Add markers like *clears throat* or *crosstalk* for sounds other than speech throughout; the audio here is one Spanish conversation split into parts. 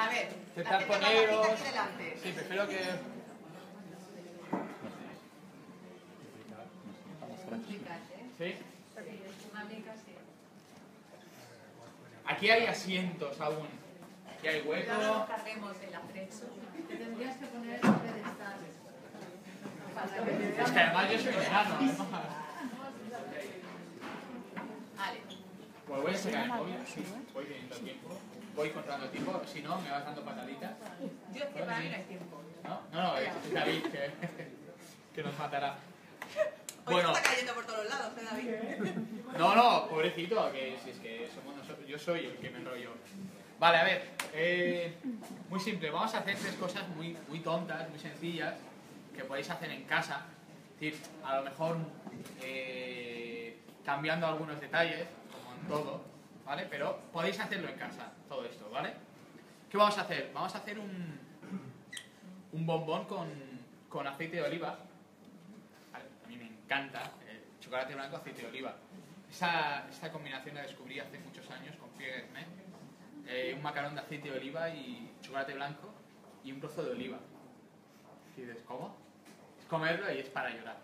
A ver, con la poneros... Sí, prefiero que... ¿Sí? Aquí hay asientos aún. Aquí hay No nos hueco. carguemos el atrecho. Te tendrías que poner el pedestal. Es que además yo soy enano. además. Vale. Pues voy a sacar el móvil. Sí, voy teniendo tiempo. Voy controlando el tiempo. Si no, me vas dando pataditas. Yo es que para mí no hay tiempo. ¿No? No, no, es es David que, *laughs* que nos matará. Hoy Bueno, está cayendo por todos lados, ¿eh, David? *laughs* no, no, pobrecito, que si es que somos nosotros, yo soy el que me enrollo. Vale, a ver, eh, muy simple, vamos a hacer tres cosas muy, muy tontas, muy sencillas, que podéis hacer en casa. Es decir, a lo mejor eh, cambiando algunos detalles, como en todo, ¿vale? Pero podéis hacerlo en casa, todo esto, ¿vale? ¿Qué vamos a hacer? Vamos a hacer un, un bombón con, con aceite de oliva. Vale, A mí me encanta eh, chocolate blanco, aceite de oliva. Esa, esta combinación la descubrí hace muchos años con Pierre Hermé. Eh, un macarón de aceite de oliva y chocolate blanco y un trozo de oliva. Y dices, ¿cómo? Es comerlo y es para llorar.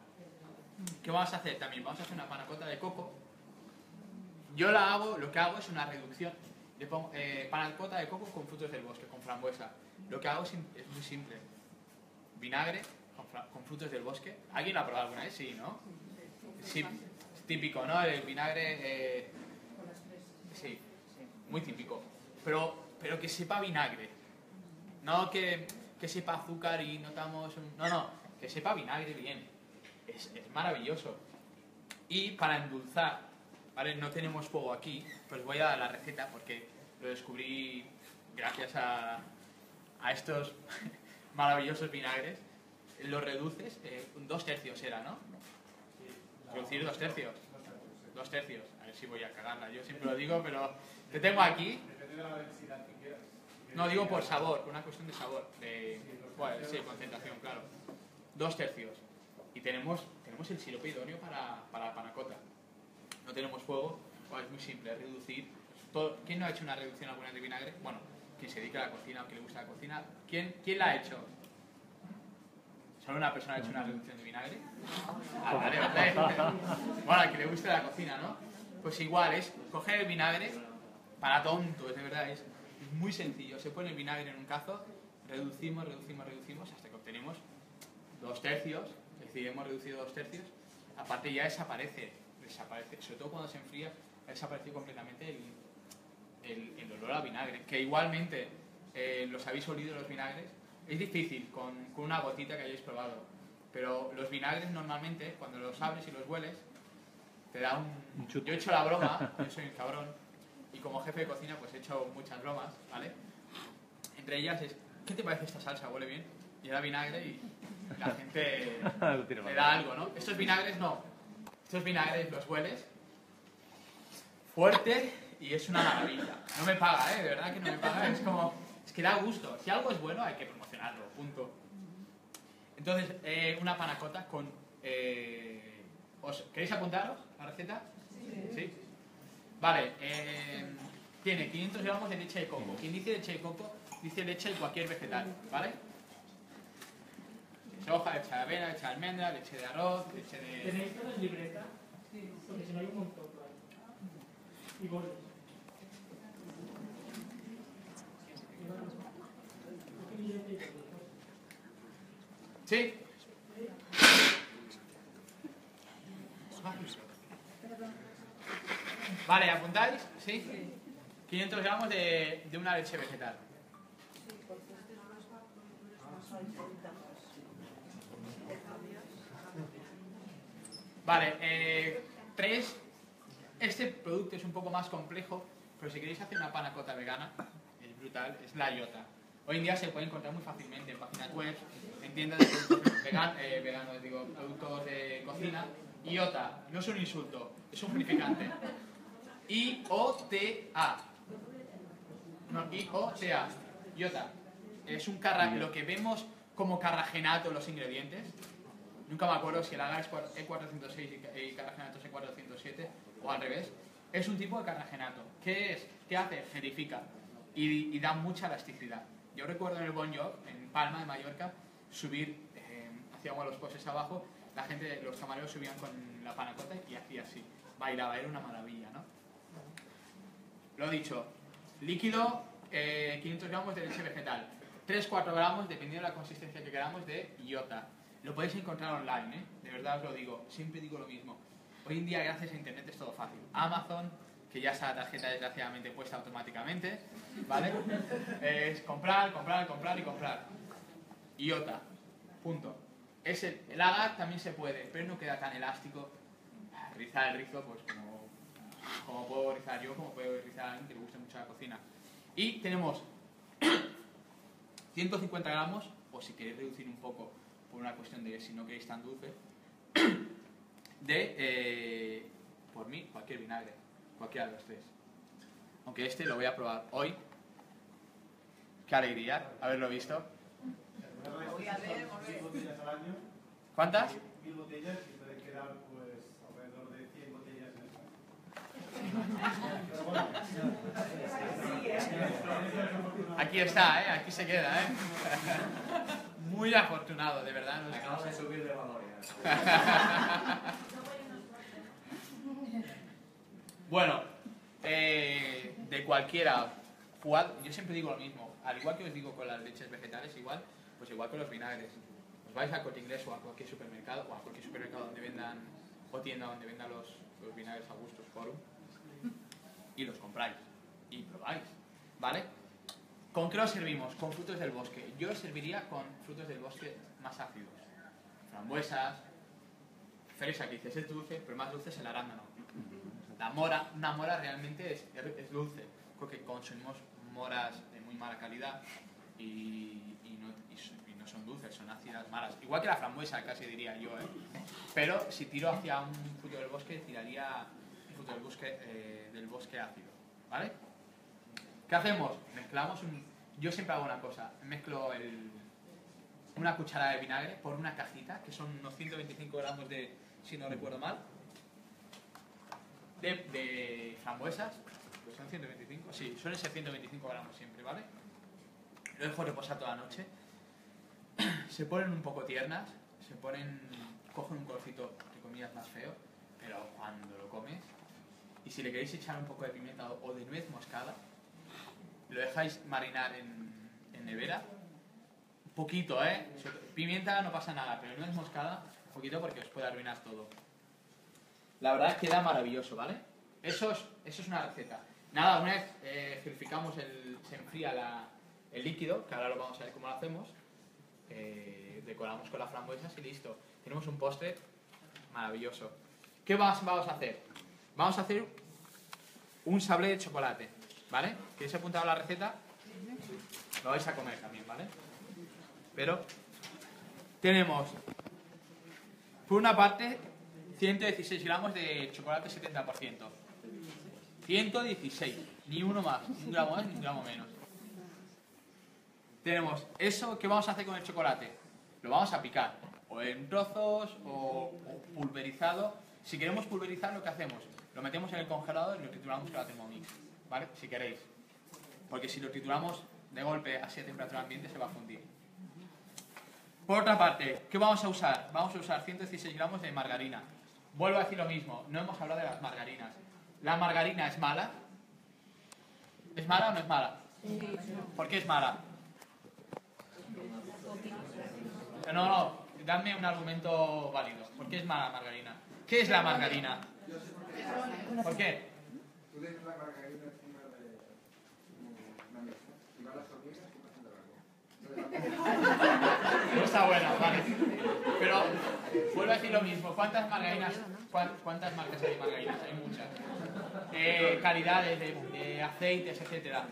¿Qué vamos a hacer también? Vamos a hacer una panacota de coco. Yo la hago, lo que hago es una reducción. Le pongo eh, de coco con frutos del bosque, con frambuesa. Lo que hago es, muy simple. Vinagre con, frutos del bosque. ¿Alguien lo ha probado alguna vez? Sí, ¿no? Sí, típico, ¿no? El vinagre... eh, sí, muy típico. Pero, pero que sepa vinagre. No que, que sepa azúcar y notamos... No, no, que sepa vinagre bien. Es, es maravilloso. Y para endulzar, ¿vale? No tenemos fuego aquí, pues voy a dar la receta porque lo descubrí gracias a, a estos *laughs* maravillosos vinagres. Los reduces, eh, dos tercios era, ¿no? Reducir dos tercios. Dos tercios. A ver si voy a cagarla. Yo siempre lo digo, pero te tengo aquí. No, digo por sabor, por una cuestión de sabor. De, bueno, sí, concentración, claro. Dos tercios. Y tenemos, tenemos el sirope idóneo para, para la panacota. No tenemos fuego, pues es muy simple, reducir. ¿Quién no ha hecho una reducción alguna de vinagre? Bueno, quien se dedica a la cocina o que le gusta la cocina. ¿Quién, quién la ha hecho? ¿Solo una persona ha hecho una reducción de vinagre? Ah. *laughs* Bueno, al que le guste la cocina, ¿no? Pues igual, es coger el vinagre para tontos, de verdad, es muy sencillo. Se pone el vinagre en un cazo, reducimos, reducimos, reducimos hasta que obtenemos dos tercios. Es decir, hemos reducido dos tercios. Aparte ya desaparece, desaparece. Sobre todo cuando se enfría, ha desaparecido completamente el, el, el olor a vinagre. Que igualmente eh, los habéis olido los vinagres. Es difícil con, con una gotita que hayáis probado. Pero los vinagres normalmente, cuando los abres y los hueles, te da un... Yo he hecho la broma, *laughs* yo soy un cabrón, y como jefe de cocina pues he hecho muchas bromas, ¿vale? Entre ellas es, ¿qué te parece esta salsa? ¿Huele bien? Y era vinagre y la gente *laughs* le da algo, ¿no? Estos vinagres no. Estos vinagres los hueles fuerte y es una maravilla. No me paga, ¿eh? De verdad que no me paga. Es como, es que da gusto. Si algo es bueno hay que promocionarlo, punto. Entonces, eh, una panacota con... eh, ¿os, ¿Queréis apuntaros la receta? Sí. Vale, eh, tiene 500 gramos de leche de coco. Quien dice leche de coco, dice leche de cualquier vegetal, ¿vale? Leche de avena, leche de almendra, leche de arroz, leche de... ¿Tenéis todas libreta? Sí. Porque si no hay un montón por ahí. Y goles. ¿Sí? Vale, ¿apuntáis? ¿Sí? 500 gramos de, de una leche vegetal. Vale, eh, tres. Este producto es un poco más complejo, pero si queréis hacer una panacota vegana, es brutal, es la iota. Hoy en día se puede encontrar muy fácilmente en páginas web, en tiendas de productos *coughs* vegan- eh, veganos, digo, productos de cocina. Iota, no es un insulto, es un significante. I-O-T-A. No, I-O-T-A. Iota. Es un carra lo que vemos como carragenato en los ingredientes. Nunca me acuerdo si es cua- E406 y ca- y carragenato es E407 o al revés. Es un tipo de carragenato. ¿Qué es? ¿Qué hace? Gelifica. y, da mucha elasticidad. Yo recuerdo en el Bon en Palma de Mallorca, subir, eh, hacíamos los poses abajo, la gente, los camareros subían con la panacota y hacía así, bailaba, era una maravilla, ¿no? Lo dicho, líquido, eh, 500 gramos de leche vegetal, 3-4 gramos, dependiendo de la consistencia que queramos, de iota. Lo podéis encontrar online, ¿eh? de verdad os lo digo, siempre digo lo mismo. Hoy en día, gracias a Internet, es todo fácil. Amazon, que ya está la tarjeta desgraciadamente puesta automáticamente, ¿vale? *laughs* Es comprar, comprar, comprar y comprar. Iota, punto. Es el, el agar también se puede, pero no queda tan elástico. Rizar el rizo, pues como, como puedo rizar yo, como puedo rizar a alguien que le guste mucho la cocina. Y tenemos *coughs* 150 gramos, o si queréis reducir un poco por una cuestión de si no queréis tan dulce, *coughs* de, eh, por mí, cualquier vinagre, cualquiera de los tres. Aunque este lo voy a probar hoy. Qué alegría haberlo visto. ¿Cuántas? Mil botellas y pueden quedar pues alrededor de 100 botellas en bueno. Aquí está, ¿eh? Aquí se queda, ¿eh? *laughs* Muy afortunado, de verdad. no sé. Acabamos de subir de valor ya. *laughs* Bueno, eh, de cualquiera, yo siempre digo lo mismo, al igual que os digo con las leches vegetales, igual, pues igual con los vinagres. Os vais a Corte Inglés o a cualquier supermercado, o a cualquier supermercado donde vendan, o tienda donde vendan los, los vinagres Augustus Forum, y los compráis, y probáis, ¿vale? ¿Con qué los servimos? Con frutos del bosque. Yo serviría con frutos del bosque más ácidos. Frambuesas, fresa, que dices es dulce, pero más dulce es el arándano. La mora, una mora realmente es, dulce, porque consumimos moras de muy mala calidad y, no, son dulces, son ácidas malas. Igual que la frambuesa, casi diría yo, ¿eh? Pero si tiro hacia un fruto del bosque, tiraría fruto del bosque, eh, del bosque ácido, ¿vale? ¿Qué hacemos? Mezclamos un... Yo siempre hago una cosa, mezclo el, una cucharada de vinagre por una cajita, que son unos 125 gramos de, si no recuerdo mal, de, de frambuesas, pues son 125, sí, suelen ser 125 gramos siempre, ¿vale? Lo dejo reposar toda la noche. *clears throat* Se ponen un poco tiernas, se ponen, cogen un colorcito, entre comillas, más feo, pero cuando lo comes, y si le queréis echar un poco de pimienta o de nuez moscada, lo dejáis marinar en, en nevera, poquito, ¿eh? Pimienta no pasa nada, pero nuez moscada, un poquito porque os puede arruinar todo. La verdad es que queda maravilloso, ¿vale? Eso es, eso es una receta. Nada, una vez eh, el, se enfría la- el líquido, que ahora lo vamos a ver cómo lo hacemos, eh, decoramos con las frambuesas y listo. Tenemos un postre maravilloso. ¿Qué vamos a hacer? Vamos a hacer un sablé de chocolate, ¿vale? ¿Queréis apuntar la receta? Lo vais a comer también, ¿vale? Pero tenemos, por una parte, 116 gramos de chocolate 70%. 116, ni uno más, ni un gramo más, ni un gramo menos. Tenemos eso, ¿qué vamos a hacer con el chocolate? Lo vamos a picar, o en trozos, o, pulverizado. Si queremos pulverizar, lo que hacemos, lo metemos en el congelador y lo trituramos con la Thermomix, ¿vale? Si queréis. Porque si lo trituramos de golpe así a temperatura ambiente, se va a fundir. Por otra parte, ¿qué vamos a usar? Vamos a usar 116 gramos de margarina. Vuelvo a decir lo mismo, no hemos hablado de las margarinas. ¿La margarina es mala? ¿Es mala o no es mala? ¿Por qué es mala? No, no, dame un argumento válido. ¿Por qué es mala la margarina? ¿Qué es la margarina? ¿Por qué? Tú dejas la margarina encima de una mesa y van las hormigas que pasan de largo. No está buena, vale. Pero vuelvo a decir lo mismo. ¿Cuántas margarinas, cuán- cuántas marcas hay de margarinas? Hay muchas. Eh, calidades de, aceites, etcétera.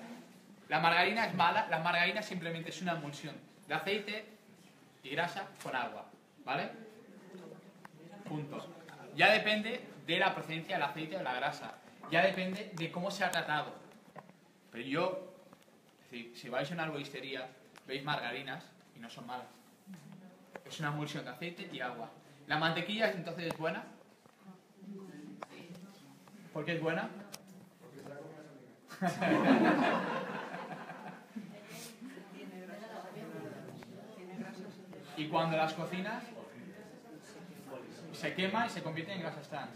La margarina es mala. La margarina simplemente es una emulsión de aceite y grasa con agua, ¿vale? Punto. Ya depende de la procedencia del aceite o de la grasa. Ya depende de cómo se ha tratado. Pero yo, decir, si vais a una arboristería, veis margarinas y no son malas. Es una emulsión de aceite y agua. ¿La mantequilla entonces es buena? ¿Por qué es buena? Porque se la Y cuando las cocinas, se quema y se convierte en grasas trans.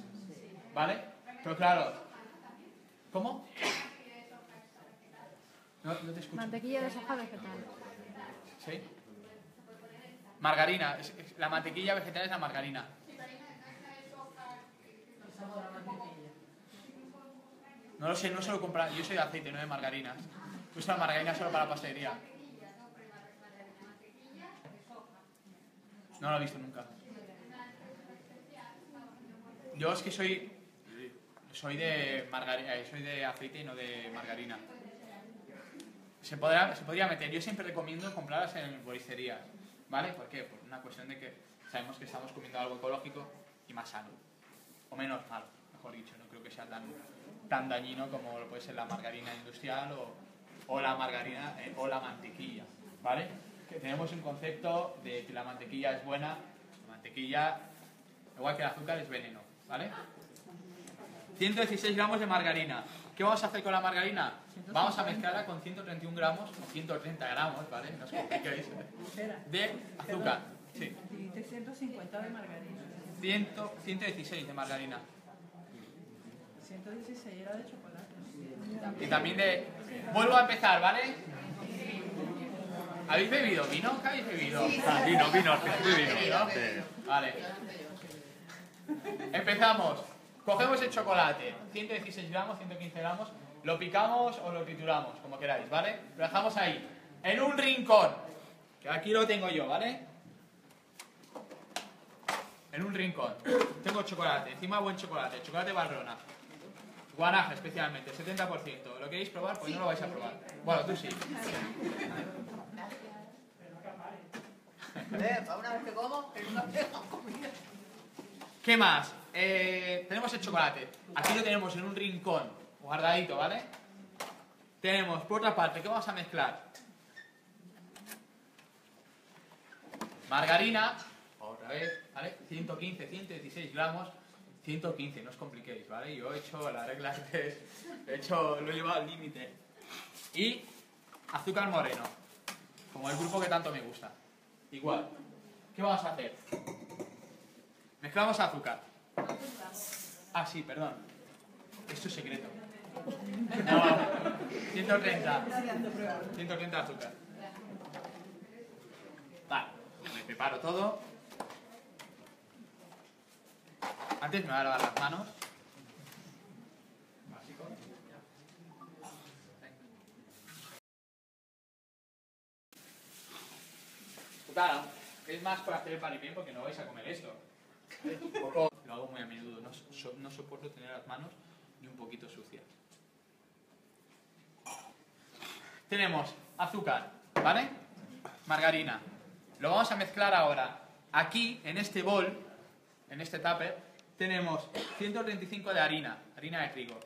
¿Vale? Pero claro, ¿cómo? No, no te escucho. Mantequilla de soja vegetal. ¿Sí? Margarina. la mantequilla vegetal es la margarina. No lo sé, no suelo comprar. Yo soy de aceite, no de margarinas. Uso la margarina solo para pastelería. No lo he visto nunca. Yo es que soy. Soy de margarina, soy de aceite y no de margarina. Se, podrá, se podría meter. Yo siempre recomiendo comprarlas en bolisterías. ¿Vale? ¿Por qué? Por una cuestión de que sabemos que estamos comiendo algo ecológico y más sano. O menos malo, mejor dicho. No creo que sea tan, tan dañino como lo puede ser la margarina industrial o, o la margarina eh, o la mantequilla. ¿Vale? Tenemos un concepto de que la mantequilla es buena. La mantequilla, igual que el azúcar, es veneno. ¿Vale? 116 gramos de margarina. ¿Qué vamos a hacer con la margarina? Vamos a mezclarla con 131 gramos o 130 gramos, ¿vale? No os *laughs* compliquéis. De azúcar. Sí. Dijiste 150 de margarina. 100, 116 de margarina. 116 era de chocolate. Y también de... Vuelvo a empezar, ¿vale? ¿Habéis bebido vino? ¿Qué habéis bebido? Ah, vino, vino, vino. ¿no? Vale. Empezamos. Cogemos el chocolate, 116 gramos, 115 gramos, lo picamos o lo trituramos, como queráis, ¿vale? Lo dejamos ahí, en un rincón, que aquí lo tengo yo, ¿vale? En un rincón. Tengo chocolate, encima buen chocolate, chocolate barrona. Guanaja especialmente, 70%. ¿Lo queréis probar? Pues no lo vais a probar. Bueno, tú sí. *laughs* Eh, para una vez que como, que nunca tengo comida. ¿Qué más? Eh, tenemos el chocolate. Aquí lo tenemos en un rincón, guardadito, ¿vale? Tenemos, por otra parte, ¿qué vamos a mezclar? Margarina, otra vez, ¿vale? 115, 116 gramos, 115, no os compliquéis, ¿vale? Yo he hecho la regla 3, he hecho, lo he llevado al límite. Y azúcar moreno, como el grupo que tanto me gusta. Igual. ¿Qué vamos a hacer? Mezclamos azúcar. Ah, sí, perdón. Esto es secreto. No, 130. 130 azúcar. Vale, me preparo todo. Antes me voy a lavar las manos. Claro, es más por hacer el pan y bien porque no vais a comer esto. *laughs* Lo hago muy a menudo, no soporto tener las manos ni un poquito sucias. Tenemos azúcar, ¿vale? Margarina. Lo vamos a mezclar ahora. Aquí, en este bol, en este tupper, tenemos 135 de harina, harina de trigo.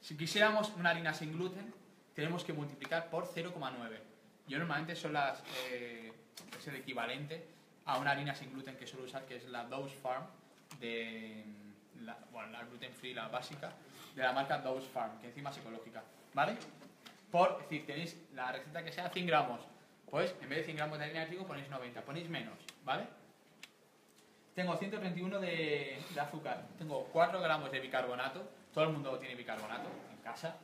Si quisiéramos una harina sin gluten, tenemos que multiplicar por 0,9. Yo normalmente son las, eh, es el equivalente a una harina sin gluten que suelo usar, que es la Dose Farm, de la, bueno, la gluten free, la básica, de la marca Dose Farm, que encima es ecológica, ¿vale? Por, es decir, tenéis la receta que sea 100 gramos, pues en vez de 100 gramos de harina de trigo ponéis 90, ponéis menos, ¿vale? Tengo 131 de, azúcar, tengo 4 gramos de bicarbonato, todo el mundo tiene bicarbonato en casa,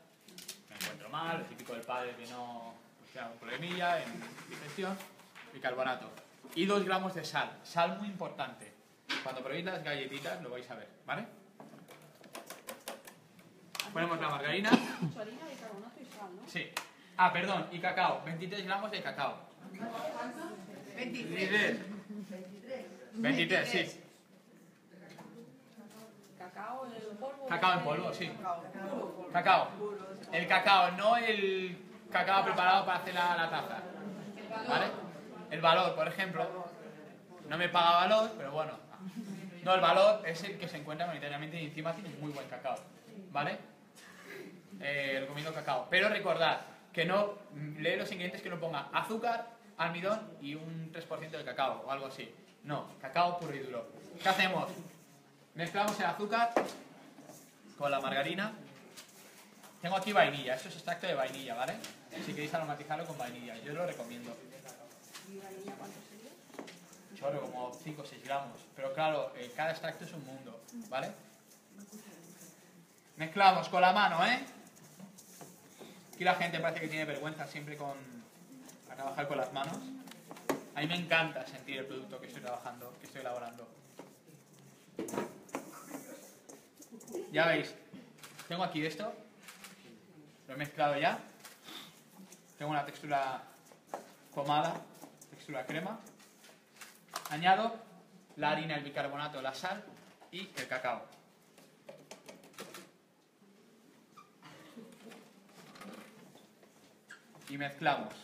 me encuentro mal, el típico del padre que no pues, tiene algún problemilla en digestión, bicarbonato. Y 2 gramos de sal, sal muy importante. Cuando probéis las galletitas lo vais a ver, ¿vale? Ponemos la margarina. Harina, bicarbonato y sal, ¿no? Sí. Ah, perdón, y cacao, 23 gramos de cacao. 23. 23, sí. Cacao en el polvo. Cacao en polvo, sí. Cacao. El cacao, no el cacao preparado para hacer la, la taza. ¿Vale? El valor, por ejemplo. No me paga valor, pero bueno. No, el valor es el que se encuentra mayoritariamente y encima tiene muy buen cacao. ¿Vale? Eh, recomiendo cacao. Pero recordad que no mm, lee los ingredientes que no ponga azúcar, almidón y un 3% de cacao o algo así. No, cacao puro. ¿Qué hacemos? Mezclamos el azúcar con la margarina. Tengo aquí vainilla, esto es extracto de vainilla, ¿vale? Si queréis aromatizarlo con vainilla, yo lo recomiendo. ¿Y la niña cuánto sería? Chorro, como 5 o 6 gramos. Pero claro, eh, cada extracto es un mundo, ¿vale? Mezclamos con la mano, ¿eh? Aquí la gente parece que tiene vergüenza siempre con trabajar con las manos. A mí me encanta sentir el producto que estoy trabajando, que estoy elaborando. Ya veis, tengo aquí esto, lo he mezclado ya. Tengo una textura pomada, textura crema. Añado la harina, el bicarbonato, la sal y el cacao. Y mezclamos.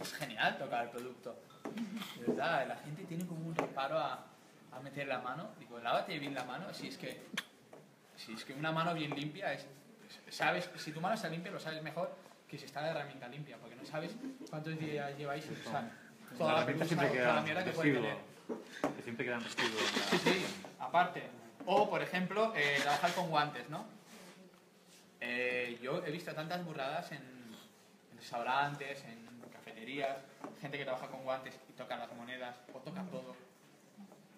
Es genial tocar el producto. De verdad, la gente tiene como un reparo a, a meter la mano. Digo, lávate bien la mano. Si es que, si es que una mano bien limpia es, sabes, si tu mano está limpia lo sabes mejor que si está la herramienta limpia, porque no sabes cuántos días lleváis y usar toda la pelusa siempre queda toda la mierda que puede tener. Que siempre quedan residuos. Sí, sí, aparte. O, por ejemplo, eh, trabajar con guantes, ¿no? Eh, yo he visto tantas burradas en, en restaurantes, en cafeterías, gente que trabaja con guantes y toca las monedas o toca todo.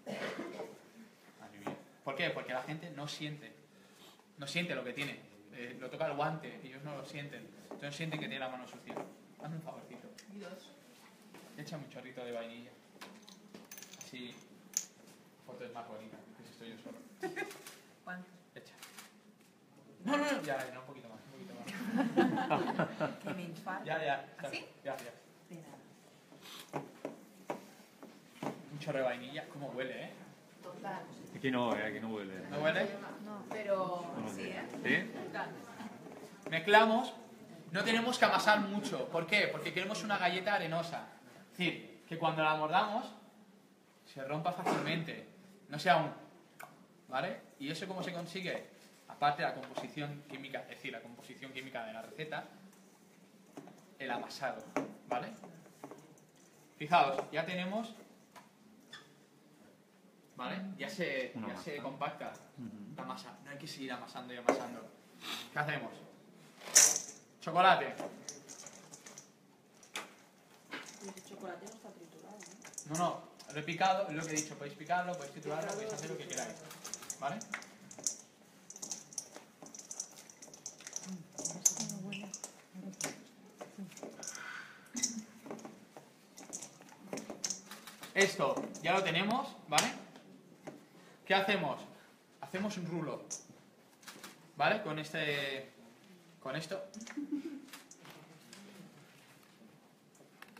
Mía. ¿Por qué? Porque la gente no siente. No siente lo que tiene. Eh, lo toca el guante, ellos no lo sienten. Entonces sienten que tiene la mano sucia. Hazme un favorcito. Y dos. Echa un chorrito de vainilla. Así. Foto es más bonita, que si estoy yo solo. *laughs* ¿Cuánto? Echa. No, no, no. Ya, ya, un poquito más, un poquito más. *laughs* Que me infarto. Ya, ya. está ¿Así? bien. Gracias. Espera. Un chorro de vainilla. ¿Cómo huele, eh? Total. Aquí no, eh, aquí no huele. ¿No huele? No. Pero No sí, huele. ¿eh? ¿Sí? Mezclamos. No tenemos que amasar mucho. ¿Por qué? Porque queremos una galleta arenosa. Es decir, que cuando la mordamos se rompa fácilmente. No sea un... ¿Vale? ¿Y eso cómo se consigue? Aparte de la composición química, es decir, la composición química de la receta, el amasado. ¿Vale? Fijaos, ya tenemos... ¿Vale? Ya se, ya se compacta la masa. No hay que seguir amasando y amasando. ¿Qué hacemos? Chocolate. El chocolate no está triturado, ¿no? No, no, lo he picado, es lo que he dicho. Podéis picarlo, podéis triturarlo, podéis hacer lo que queráis. ¿Vale? Esto ya lo tenemos, ¿vale? ¿Qué hacemos? Hacemos un rulo. ¿Vale? Con este. Con esto.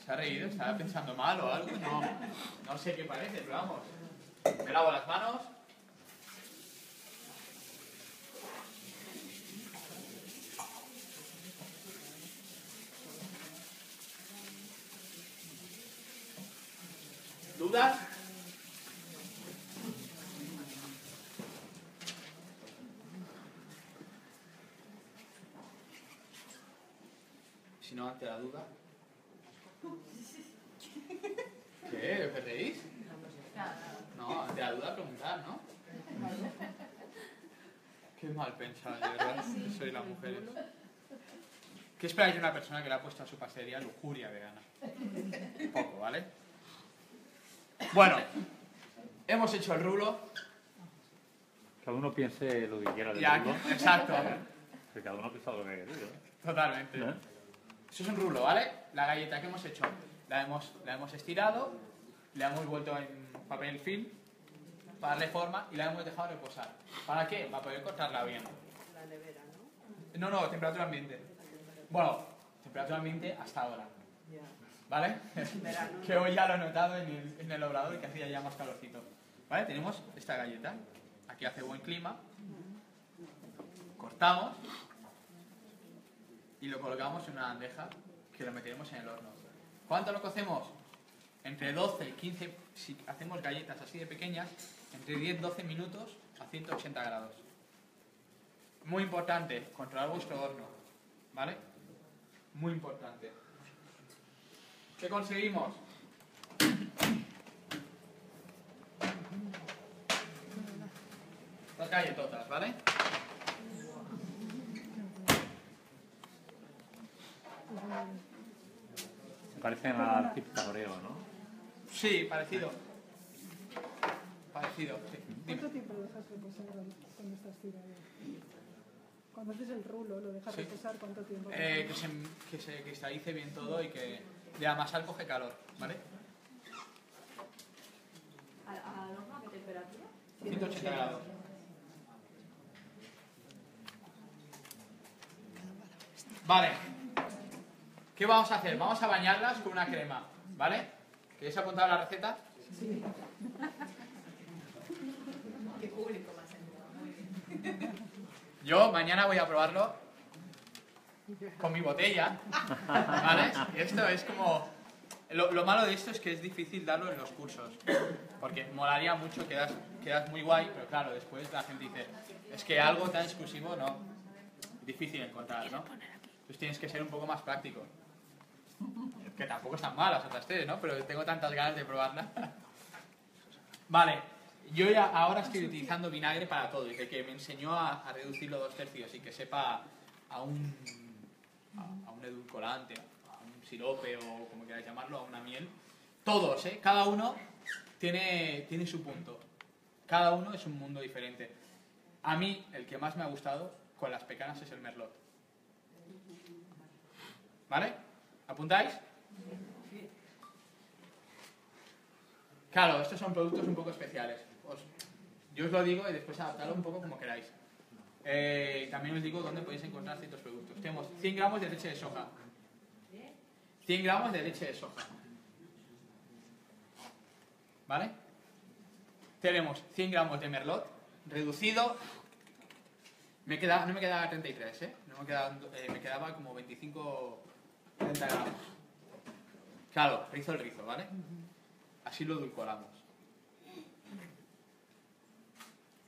¿Se ha reído? ¿Estaba pensando mal o algo? No, no sé qué parece, pero vamos. Me lavo las manos. ¿Dudas? Si no, ante la duda. ¿Qué? ¿Os reís? No, ante la duda preguntar, ¿no? Qué mal pensado, de verdad. Soy la mujer. ¿Qué esperáis de una persona que le ha puesto a su pastelería lujuria vegana? Poco, ¿vale? Bueno, hemos hecho el rulo. Cada uno piense lo que quiera del Ya, rulo. exacto, Que cada uno piensa lo que quiera. totalmente. ¿eh? Eso es un rulo, ¿vale? La galleta que hemos hecho, la hemos, la hemos estirado, la hemos vuelto en papel film para darle forma y la hemos dejado reposar. ¿Para qué? Para poder cortarla bien. La nevera, ¿no? No, no, temperatura ambiente. Bueno, temperatura ambiente hasta ahora. ¿Vale? *laughs* Que hoy ya lo he notado en el, en el obrador que hacía ya más calorcito. ¿Vale? Tenemos esta galleta. Aquí hace buen clima. Cortamos y lo colocamos en una bandeja que lo meteremos en el horno. ¿Cuánto lo cocemos? Entre 12 y 15, si hacemos galletas así de pequeñas, entre 10-12 minutos a 180 grados. Muy importante, controlar vuestro horno. ¿Vale? Muy importante. ¿Qué conseguimos? Las galletotas, ¿vale? Parecen al pitagoreo, ¿no? Sí, parecido. Parecido, sí. Dime. ¿Cuánto tiempo lo dejas reposar cuando estás tirado? Cuando haces el rulo, lo dejas Sí. reposar, ¿cuánto tiempo? Eh, que, se, que se cristalice bien todo y que de amasar coge calor, ¿vale? ¿A, a horno a qué temperatura? 180 grados. Vale. ¿Qué vamos a hacer? Vamos a bañarlas con una crema, ¿vale? ¿Queréis apuntar la receta? Qué público más entrado. Muy bien. Yo mañana voy a probarlo con mi botella, ¿vale? Esto es como... Lo, lo malo de esto es que es difícil darlo en los cursos, porque molaría mucho, quedas, quedas muy guay, pero claro, después la gente dice, es que algo tan exclusivo no, difícil encontrar, ¿no? Entonces tienes que ser un poco más práctico. Que tampoco están malas otras tres, ¿no? Pero tengo tantas ganas de probarla. Vale, yo ya ahora estoy utilizando vinagre para todo, desde que me enseñó a, a reducirlo dos tercios y que sepa a un, a, a un edulcorante, a un sirope o como queráis llamarlo, a una miel. Todos, ¿eh? Cada uno tiene, tiene su punto. Cada uno es un mundo diferente. A mí, el que más me ha gustado con las pecanas es el merlot. ¿Vale? ¿Apuntáis? Claro, estos son productos un poco especiales. Yo os lo digo y después adaptarlo un poco como queráis. Eh, también os digo dónde podéis encontrar ciertos productos. Tenemos 100 gramos de leche de soja. 100 gramos de leche de soja. ¿Vale? Tenemos 100 gramos de merlot reducido. Me queda, no me quedaba 33, ¿eh? No me, quedaba, eh, me quedaba como 25, 30 gramos. Claro, rizo el rizo, ¿vale? Así lo edulcoramos.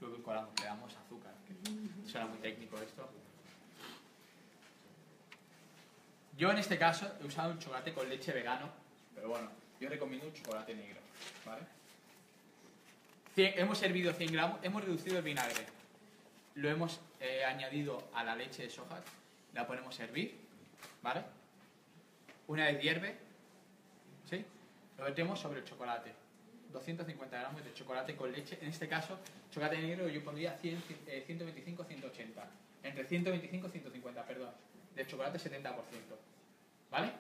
Lo edulcoramos, le damos azúcar. que suena muy técnico esto. Yo en este caso he usado un chocolate con leche vegano, pero bueno, yo recomiendo un chocolate negro, ¿vale? Hemos servido 100 gramos, hemos reducido el vinagre, lo hemos eh, añadido a la leche de soja, la ponemos a hervir, ¿vale? Una vez hierve, ¿sí? Lo vertemos sobre el chocolate. 250 gramos de chocolate con leche. En este caso, chocolate negro yo pondría 100, eh, 125, 180. Entre 125 y 150, perdón. De chocolate 70%. ¿Vale?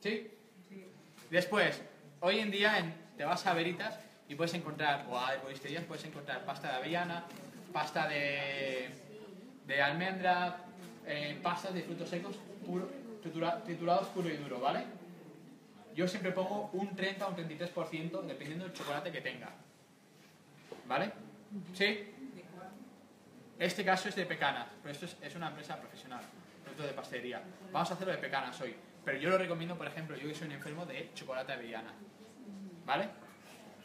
¿Sí? Después, hoy en día en- te vas a Veritas y puedes encontrar, o a herboristerías, puedes encontrar pasta de avellana, pasta de, de almendra, eh, pastas de frutos secos puro, tritura- triturados puro y duro, ¿vale? Yo siempre pongo un 30 o un 33% dependiendo del chocolate que tenga. ¿Vale? ¿Sí? Este caso es de pecanas, pero esto es, es una empresa profesional, producto de pastelería. Vamos a hacerlo de pecanas hoy. Pero yo lo recomiendo, por ejemplo, yo que soy un enfermo de chocolate avellana. ¿Vale?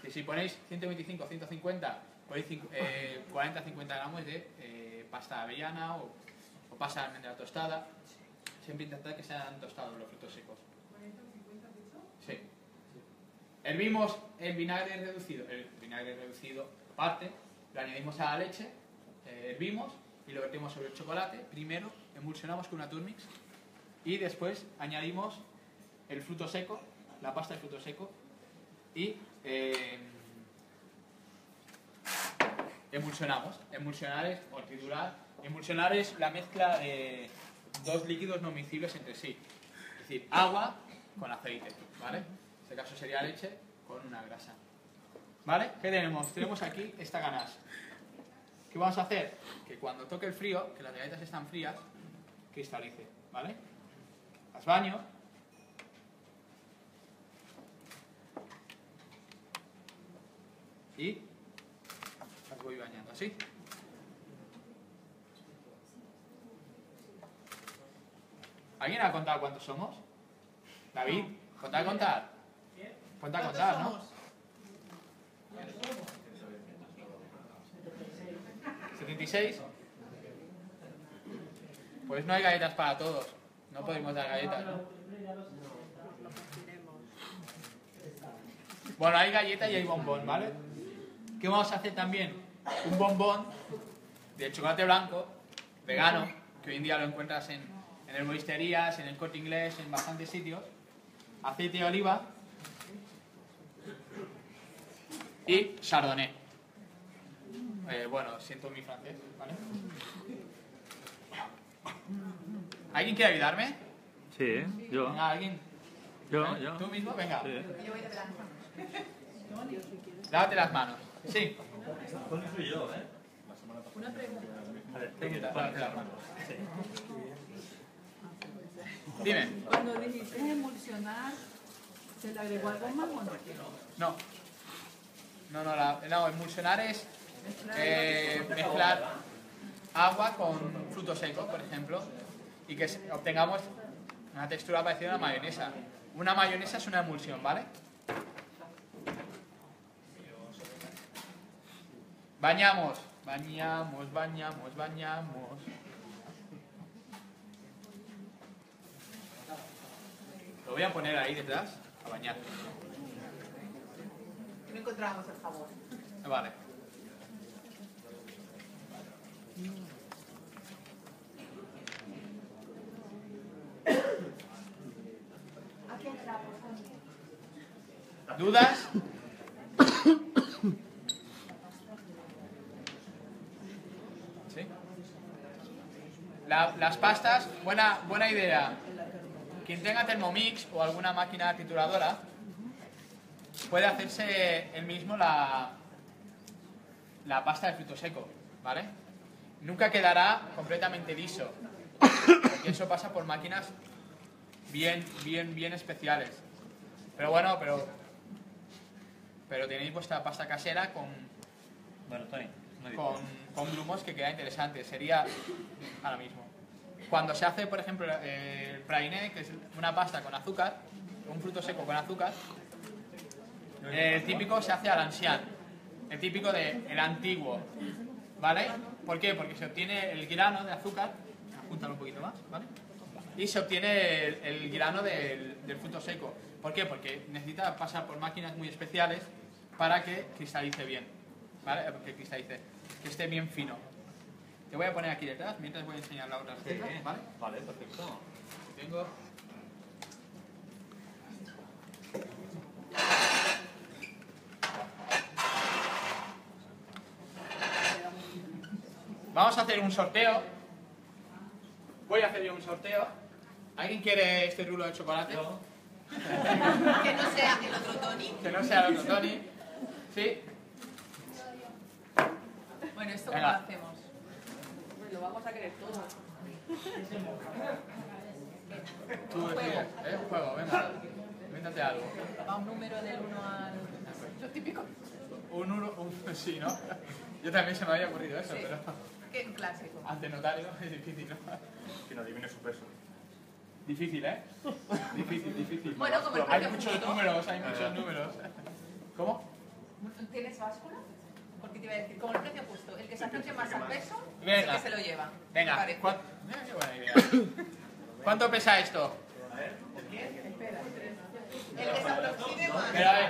Si ponéis 125 150, ponéis eh, 40-50 gramos de eh, pasta avellana o, o pasta almendra tostada. Siempre intentad que sean tostados los frutos secos. Sí. Hervimos el vinagre reducido, el vinagre reducido aparte, lo añadimos a la leche, eh, hervimos y lo vertimos sobre el chocolate. Primero emulsionamos con una turmix y después añadimos el fruto seco, la pasta de fruto seco y eh, emulsionamos. Emulsionar es, o triturar, emulsionar es la mezcla de dos líquidos no miscibles entre sí. Es decir, agua con aceite, ¿vale? En este caso sería leche con una grasa. ¿Vale? ¿Qué tenemos? Tenemos aquí esta ganache. ¿Qué vamos a hacer? Que cuando toque el frío, que las galletas están frías, cristalice, ¿vale? Las baño. Y las voy bañando así. ¿Alguien ha contado cuántos somos? David, ¿contad a contar? Cuenta a contar, ¿no? ¿76? Pues no hay galletas para todos. No podemos dar galletas. Bueno, hay galleta y hay bombón, ¿vale? ¿Qué vamos a hacer también? Un bombón del chocolate blanco, vegano, que hoy en día lo encuentras en, en herboristerías, en el corte inglés, en bastantes sitios. Aceite de oliva y chardonnay. Eh, bueno, siento mi francés, ¿vale? ¿Alguien quiere ayudarme? Sí, ¿eh? yo. Venga, ¿alguien? Yo, ¿Eh? yo. ¿Tú mismo? Venga. Sí. Yo voy de blanco. Lávate las manos. Sí. Una pregunta. Lávate las manos. Dime. Cuando dijiste emulsionar, ¿se le agregó algo más o no? No. No, no, la, no emulsionar es eh, mezclar agua con frutos secos, por ejemplo, y que obtengamos una textura parecida a una mayonesa. Una mayonesa es una emulsión, ¿vale? Bañamos, bañamos, bañamos, bañamos. Lo voy a poner ahí detrás, a bañar. No encontrábamos el jabón. Vale. ¿Dudas? ¿Sí? La- las pastas, buena, buena idea. Quien tenga Thermomix o alguna máquina trituradora puede hacerse él mismo la, la pasta de fruto seco, ¿vale? Nunca quedará completamente liso, porque eso pasa por máquinas bien, bien, bien especiales. Pero bueno, pero, pero tenéis vuestra pasta casera con, Bueno, Tony, con, con grumos que queda interesante. Sería ahora mismo. Cuando se hace, por ejemplo, el praliné, que es una pasta con azúcar, un fruto seco con azúcar, el típico se hace al ancian, el típico de el antiguo, ¿vale? ¿Por qué? Porque se obtiene el grano de azúcar, apúntalo un poquito más, ¿vale? Y se obtiene el, el grano del, del fruto seco. ¿Por qué? Porque necesita pasar por máquinas muy especiales para que cristalice bien, ¿vale? Que cristalice, que esté bien fino. Te voy a poner aquí detrás, mientras voy a enseñar la otra receta, ¿vale? Vale, perfecto. Tengo. Vamos a hacer un sorteo. Voy a hacer yo un sorteo. ¿Alguien quiere este rulo de chocolate? Que no sea el otro Tony. Que no sea el otro Tony. ¿Sí? Bueno, ¿esto cómo lo hacemos? Lo vamos a querer todo. Tú decides. ¿eh? Un juego, venga. Invéntate algo. Va un número del 1 al... Lo típico. Un uno, un sí, ¿no? Yo también se me había ocurrido eso, Sí. pero Qué clásico. *laughs* ante notario es difícil, ¿no? Que no adivine su peso. Difícil, ¿eh? Difícil, difícil. Bueno, como el hay muchos números, hay muchos números. ¿Cómo? ¿Tienes báscula? Porque te iba a decir, como el precio justo, el que se acerque *laughs* más al peso es el Venga. que se lo lleva. ¿Qué Venga, eh, qué buena idea. *laughs* ¿Cuánto pesa esto? El que se aproxime más. Pero a ver,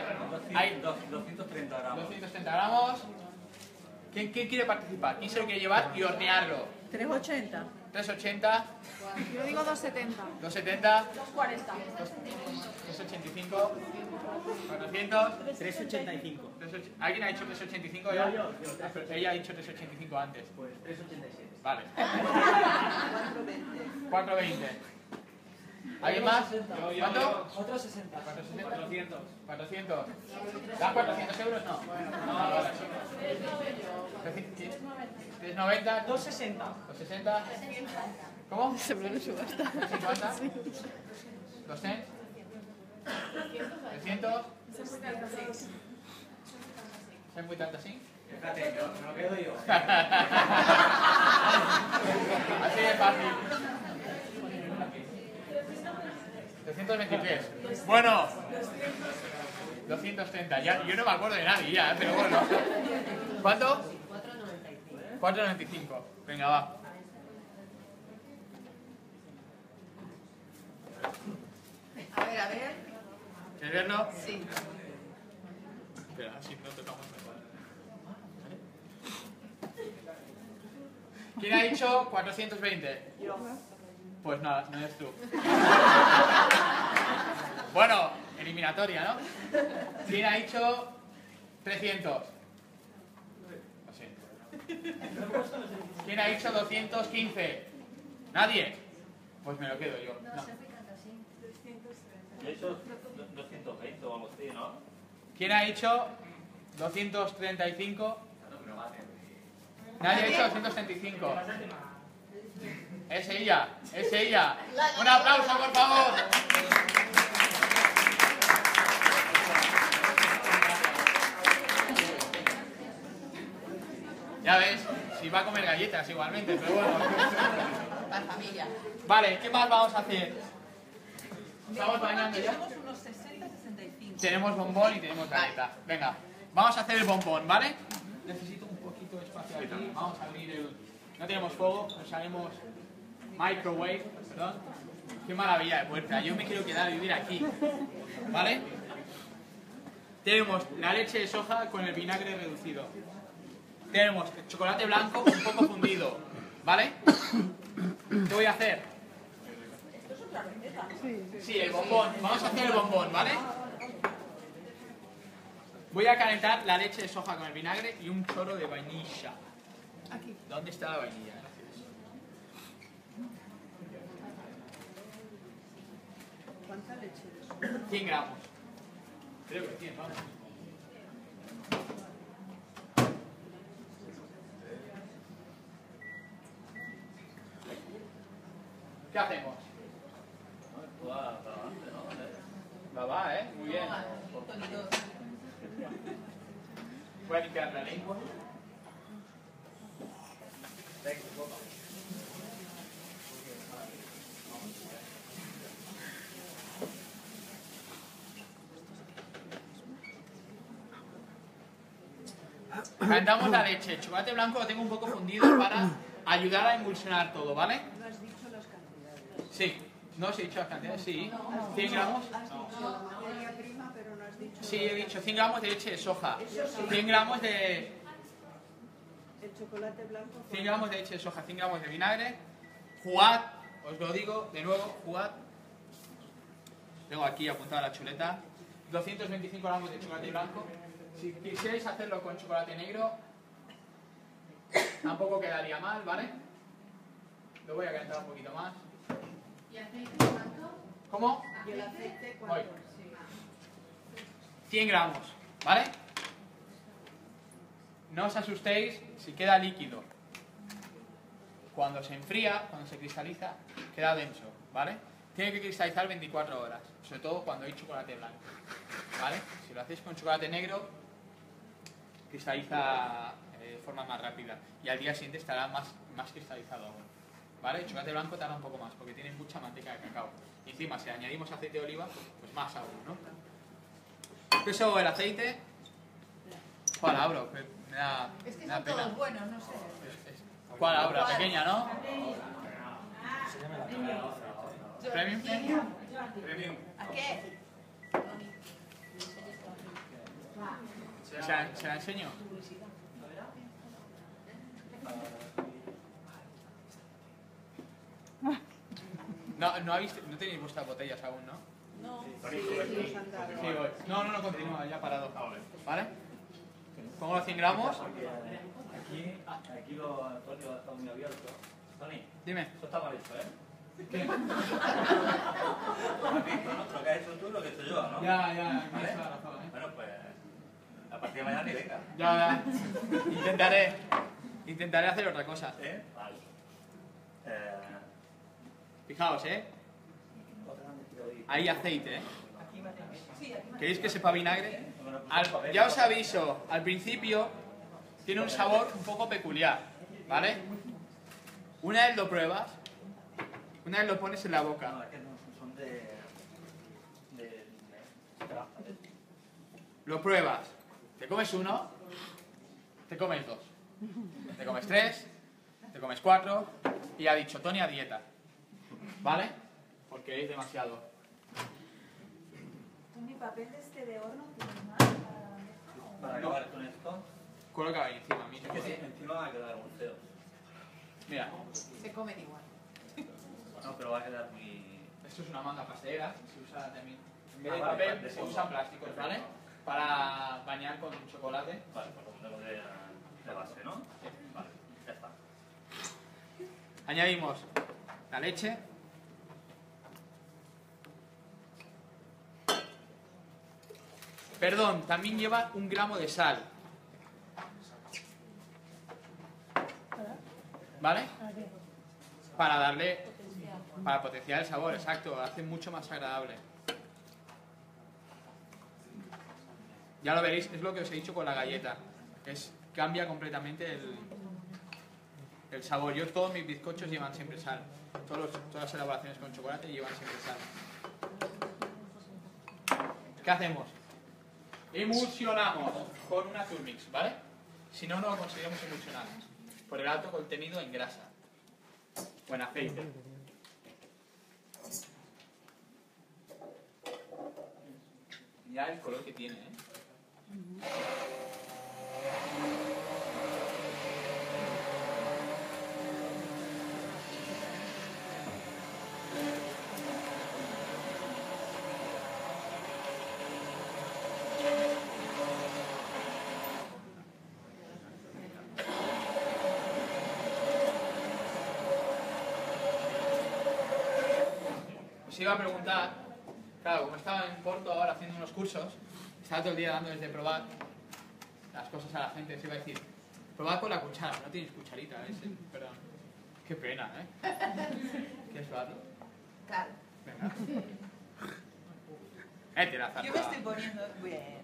hay 230 gramos. 230 gramos. ¿Quién, quién quiere participar? ¿Quién se lo quiere llevar y hornearlo? 380. 380, Yo digo 270. 270, 40. 385, 400. 385. 380. ¿Alguien ha dicho 385 ya? Ah, pero Ella ha dicho 385 antes. Pues 387. Vale. *laughs* *laughs* 420. ¿Alguien más? ¿Cuánto? Otro 60. 400. 400. ¿Da 400 euros? No. No, vale. 390. 260. 260. ¿Cómo? Se me lo subasta. 250. 200. 300. 185. Espérate, no, me lo quedo yo. *laughs* Así de fácil. 323. Bueno. 230. Ya, yo no me acuerdo de nadie ya, pero bueno. ¿Cuánto? 4.95. Venga, va. A ver, a ver. ¿Quieres verlo? Sí. Espera, si no tocamos mejor. ¿Quién ha dicho 420? Pues nada, no eres tú. Bueno, eliminatoria, ¿no? ¿Quién ha dicho 300? Lo siento. ¿Quién ha dicho 215? ¿Nadie? Pues me lo quedo yo. No. He hecho 220 o algo así, ¿no? ¿Quién ha dicho 235? Nadie ha dicho 235. Es ella, es ella. Un aplauso, por favor. Ya ves, si va a comer galletas igualmente, pero bueno. La familia. Vale, ¿qué más vamos a hacer? Estamos bailando ya. Somos unos 60, 65. Tenemos bombón y tenemos galleta. Venga, vamos a hacer el bombón, ¿vale? Necesito un poquito de espacio aquí. Vamos a abrir el... No tenemos fuego, usaremos microwave, perdón. Qué maravilla de puerta. Yo me quiero quedar a vivir aquí. ¿Vale? Tenemos la leche de soja con el vinagre reducido. Tenemos el chocolate blanco un poco fundido. ¿Vale? ¿Qué voy a hacer? Sí, el bombón. Vamos a hacer el bombón, ¿vale? Voy a calentar la leche de soja con el vinagre y un chorro de vainilla. Aquí. ¿Dónde está la vainilla? Gracias. ¿Cuánta leche? 100 gramos. Creo que 100, vamos. ¿Qué hacemos? Va, va, ¿eh? Muy bien. Voy a la lengua. Calentamos la leche. El chocolate blanco lo tengo un poco fundido *coughs* para ayudar a emulsionar todo, ¿vale? No has dicho las cantidades. Sí. ¿No os he dicho las cantidades? Sí. 100 gramos. No has dicho... Sí, he dicho 100 gramos de leche de soja. Eso sí. 100 gramos de... El chocolate blanco... 100 gramos de leche de soja, 100 gramos de vinagre. Jugad, os lo digo de nuevo, jugad. Tengo aquí apuntada la chuleta. 225 gramos de chocolate blanco. Si quisierais hacerlo con chocolate negro, tampoco quedaría mal, ¿vale? Lo voy a calentar un poquito más. ¿Y aceite cuánto? ¿Cómo? ¿Y el aceite cuánto? Sí. 100 gramos, ¿vale? No os asustéis si queda líquido. Cuando se enfría, cuando se cristaliza, queda denso, ¿vale? Tiene que cristalizar 24 horas, sobre todo cuando hay chocolate blanco, ¿vale? Si lo hacéis con chocolate negro, cristaliza eh, de forma más rápida y al día siguiente estará más, más cristalizado aún, ¿vale? El chocolate blanco tarda un poco más porque tiene mucha manteca de cacao. Y encima, si añadimos aceite de oliva, pues más aún, ¿no? Peso el aceite. ¿Cuál abro? Me da, Es que me da son pena. todos buenos, no sé. Es- es- ¿Cuál abro? Pequeña, ¿no? ¿Premium? Premium. ¿A qué? ¿Se la, se la enseño? No, no, habéis, no tenéis vuestras botellas aún, ¿no? No, Sí, sí. No, no, no, continúa, ya parado. ¿Vale? Pongo los 100 gramos. Aquí, aquí lo, Antonio está muy abierto. Tony, Dime. esto está mal hecho, ¿eh? ¿Qué? ¿Has visto, no? Lo que has hecho tú, lo que he hecho yo, ¿no? Ya, ya, ¿Vale? ¿eh? Bueno, pues a partir de mañana ni venga. Ya, ya. Intentaré. Intentaré hacer otra cosa. ¿Eh? Vale. Eh, Fijaos, ¿eh? Hay aceite, ¿eh? ¿Queréis que sepa vinagre? Pues, Al- ya os aviso, al principio tiene un sabor un poco peculiar, ¿vale? Una vez lo pruebas, una vez lo pones en la No, boca, es que no, son de... de... de trabajo, ¿eh? lo pruebas, te comes uno, te comes dos, te comes tres, te comes cuatro y ha dicho Tony a dieta, ¿vale? Porque es demasiado. ¿Mi papel de este de horno tienes más para Para acabar con esto, Coloca ahí encima es mismo. que sí, encima va a quedar un feo. Mira, Se comen igual. No, pero va a quedar muy... esto es una manga pastelera, se usa también. En vez Ah, de papel, se usan plásticos, ¿vale? Para bañar con chocolate. Vale, pues de, de base, ¿no? Vale, ya está. Añadimos la leche. Perdón, también lleva un gramo de sal. ¿Vale? Para darle, para potenciar el sabor, exacto, hace mucho más agradable. Ya lo veréis, es lo que os he dicho con la galleta. Es, cambia completamente el, el sabor. Yo todos mis bizcochos llevan siempre sal. Todas las elaboraciones con chocolate llevan siempre sal. ¿Qué hacemos? Emulsionamos con una turmix, ¿vale? Si no, no lo conseguimos emulsionar. Por el alto contenido en grasa. O en aceite. Mirad el color que tiene, ¿eh? Os iba a preguntar, claro, como estaba en Porto ahora haciendo unos cursos, estaba todo el día dándoles de probar las cosas a la gente, os iba a decir, probad con la cuchara, no tienes cucharita, ¿eh? Sí, Perdón. Qué pena, ¿eh? *laughs* ¿Quieres probarlo? Claro. Venga. Eh, te la Yo me estoy poniendo bien.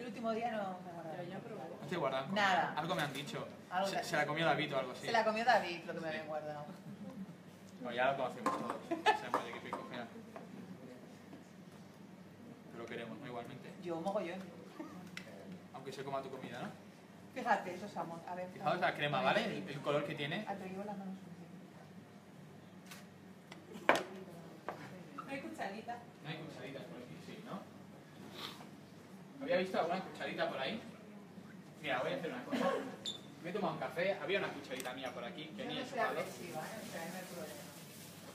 El último día no me guardaba. No te guardan cosas. Nada. Algo me han dicho. Algo Se, se la comió David o algo así. Se la comió David, lo que me habían guardado. Bueno, ya lo conocemos todos. *laughs* Sabemos de qué pico final. Pero lo queremos, ¿no? Igualmente. Yo mogollón. Aunque se coma tu comida, ¿no? Fíjate, eso es amor. A ver. Fijaos la crema, ¿vale? El, el color que tiene. Las manos. No hay cucharita. No hay cucharitas por aquí, sí, ¿no? ¿Había visto alguna cucharita por ahí? Mira, voy a hacer una cosa. Me he tomado un café, había una cucharita mía por aquí que Yo ni no he soy agresiva, ¿eh? O sea, no hay problema.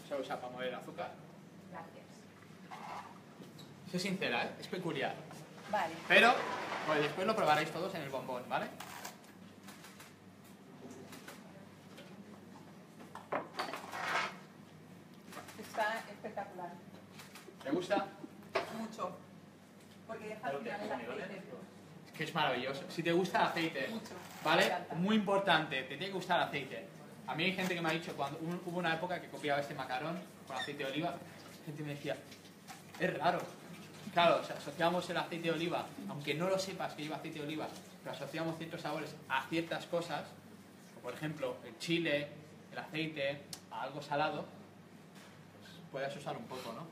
Se usa para mover el azúcar. Soy sincera, ¿eh? Es peculiar. Vale. Pero, pues después lo probaréis todos en el bombón, ¿vale? Está espectacular. ¿Te gusta? Mucho. Porque deja final el aceite. Es que es maravilloso. Si te gusta el aceite, Mucho. ¿vale? Muy importante, te tiene que gustar el aceite. A mí hay gente que me ha dicho, cuando un- hubo una época que copiaba este macarón con aceite de oliva, gente me decía, es raro. Claro, o sea, asociamos el aceite de oliva, aunque no lo sepas que lleva aceite de oliva, pero asociamos ciertos sabores a ciertas cosas, como por ejemplo el chile, el aceite, a algo salado, pues puedes usar un poco, ¿no?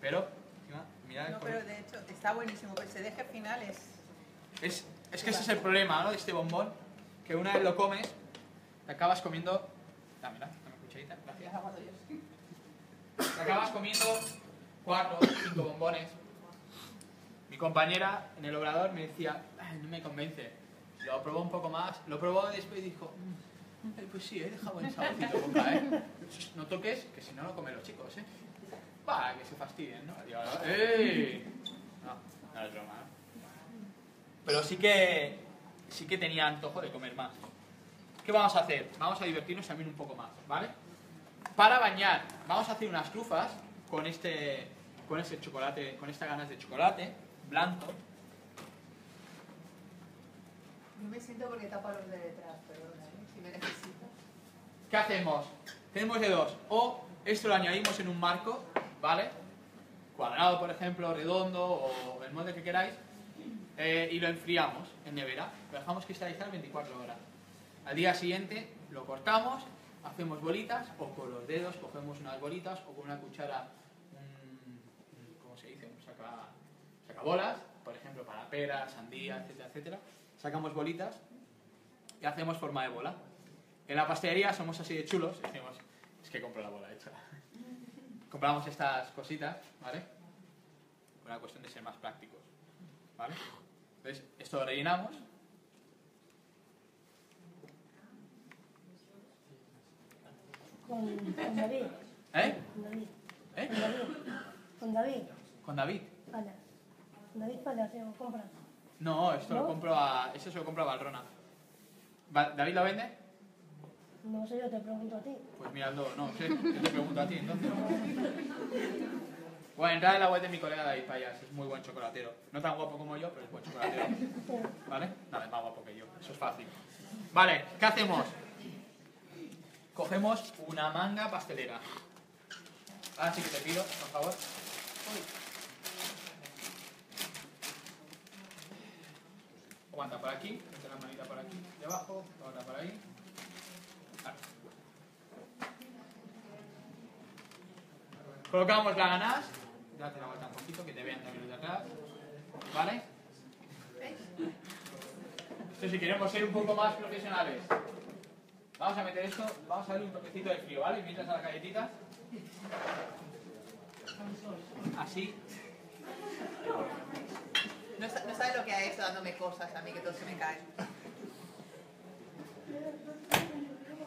Pero, encima, mira el No, pero de hecho está buenísimo. Pero se deje al final es. Es, es que ese es el problema, ¿no? De este bombón, que una vez lo comes, te acabas comiendo... Dame cucharita, gracias. Te acabas comiendo cuatro, cinco bombones. Compañera en el obrador me decía, "Ay, no me convence. Lo probó un poco más, lo probó después y dijo, "Mm, eh, pues sí, he dejado buen saborcito boca, ¿eh? No toques, que si no lo comen los chicos, ¿eh? Que se fastidien, ¿no? Es broma, ¿no? Pero sí que, sí que tenía antojo de comer más. ¿Qué vamos a hacer? Vamos a divertirnos también un poco más, ¿vale? Para bañar, vamos a hacer unas trufas con este, con este chocolate, con estas ganas de chocolate blanco. No me siento porque tapa los de detrás, perdona, ¿eh? si me necesitas. ¿Qué hacemos? Tenemos de dos. O esto lo añadimos en un marco, ¿vale? Cuadrado, por ejemplo, redondo o el molde que queráis. eh, y lo enfriamos en nevera. Lo dejamos cristalizar 24 horas. Al día siguiente lo cortamos, hacemos bolitas o con los dedos cogemos unas bolitas o con una cuchara, sacabolas, por ejemplo, para peras, sandía, etcétera, etcétera. Sacamos bolitas y hacemos forma de bola. En la pastelería somos así de chulos, decimos, es que compro la bola hecha. *laughs* Compramos estas cositas, ¿vale? Por una cuestión de ser más prácticos, ¿vale? Entonces, esto lo rellenamos. Con, con David. ¿Eh? Con David. ¿Eh? Con David. Con David. Con David. Con David Palacio, compra. No, esto lo compro a. Eso se lo compro a Valrona. Va- ¿David lo vende? No sé, yo te pregunto a ti. Pues miradlo, no sé, yo te pregunto a ti entonces. Bueno, entrad en la web de mi colega David Payas, es muy buen chocolatero. No tan guapo como yo, pero es buen chocolatero. ¿Vale? Nada, es más guapo que yo, eso es fácil. Vale, ¿qué hacemos? Cogemos una manga pastelera. Ahora sí que te pido, por favor. Aguanta por aquí, mete la manita por aquí, debajo, otra por ahí. Colocamos la ganache, date la vuelta un poquito, que te vean también los de atrás. ¿Vale? Esto si queremos ser un poco más profesionales. Vamos a meter esto, vamos a darle un toquecito de frío, ¿vale? Mientras a las galletitas. Así. No, no sabes lo que ha hecho dándome cosas a mí que todo se me cae.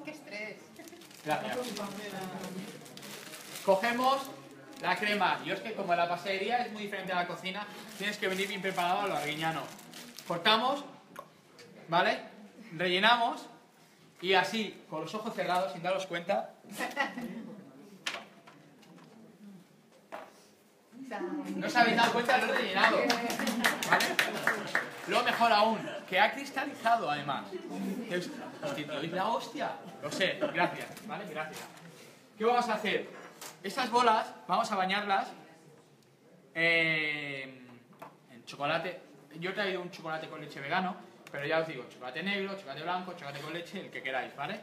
Qué estrés. Gracias. Cogemos la crema. Yo es que como la pastelería es muy diferente a la cocina, tienes que venir bien preparado a lo arguiñano. Cortamos, ¿vale? Rellenamos y así, con los ojos cerrados, sin daros cuenta, no os habéis dado cuenta, lo he rellenado. ¿Vale? Lo mejor aún, que ha cristalizado además. Hostia, ¿te oís la hostia? Lo sé, gracias, ¿vale? Gracias. ¿Qué vamos a hacer? Estas bolas vamos a bañarlas en, en chocolate. Yo he traído un chocolate con leche vegano, pero ya os digo, chocolate negro, chocolate blanco, chocolate con leche, el que queráis, ¿vale?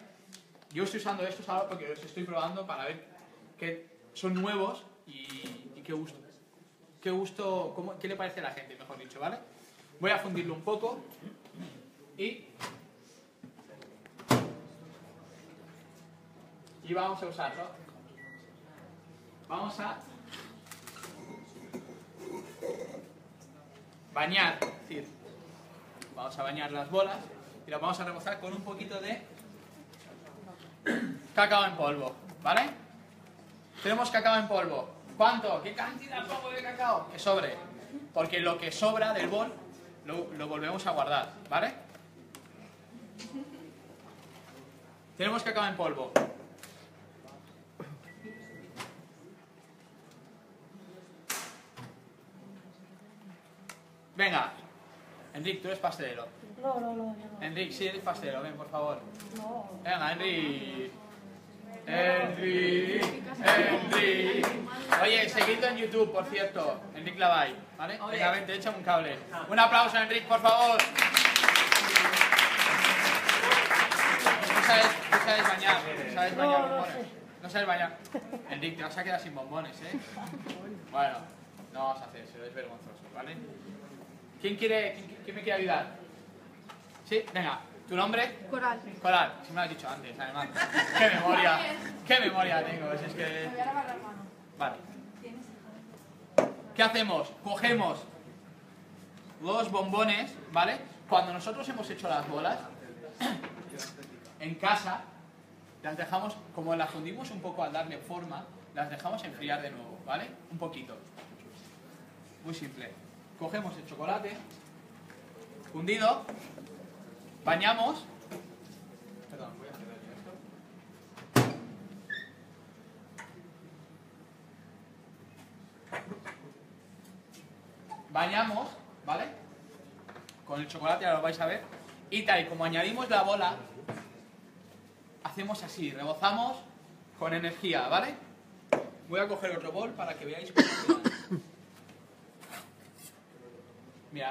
Yo estoy usando estos ahora porque los estoy probando para ver que son nuevos y qué gusto. Qué gusto, qué le parece a la gente, mejor dicho, ¿vale? Voy a fundirlo un poco y y vamos a usarlo. Vamos a bañar, es decir, vamos a bañar las bolas y las vamos a rebozar con un poquito de cacao en polvo, ¿vale? Tenemos cacao en polvo. ¿Cuánto? ¿Qué cantidad pongo de cacao? Que sobre. Porque lo que sobra del bol lo, lo volvemos a guardar, ¿vale? Tenemos cacao en polvo. Venga. Enrique, tú eres pastelero. No, no, no, no. Enrique, sí eres pastelero, ven, por favor. No. Venga, Enrique. Enrique, Enrique. Oye, seguidlo en YouTube, por cierto. Enrique Lavay, ¿vale? Venga, vente, échame un cable. Un aplauso a Enrique, por favor. No sabes, bañar, no sabes bañar bombones. No sabes bañar. Enrique, te vas a quedar sin bombones, ¿eh? Bueno, no vamos a hacer eso, es vergonzoso, ¿vale? ¿Quién quiere, quién, quién me quiere ayudar? ¿Sí? Venga, ¿tu nombre? Coral. Coral, si me lo has dicho antes, además. ¡Qué memoria! ¡Qué memoria tengo! Si es que... voy a lavar las manos. Vale. ¿Qué hacemos? Cogemos los bombones, ¿vale? Cuando nosotros hemos hecho las bolas, *clears throat* en casa, las dejamos, como las fundimos un poco al darle forma, las dejamos enfriar de nuevo, ¿vale? Un poquito. Muy simple. Cogemos el chocolate fundido, bañamos. Perdón, voy a hacer esto. bañamos, ¿vale? Con el chocolate, ahora lo vais a ver. Y tal y como añadimos la bola, hacemos así, rebozamos con energía, ¿vale? Voy a coger otro bol para que veáis cómo queda. *coughs* Mira,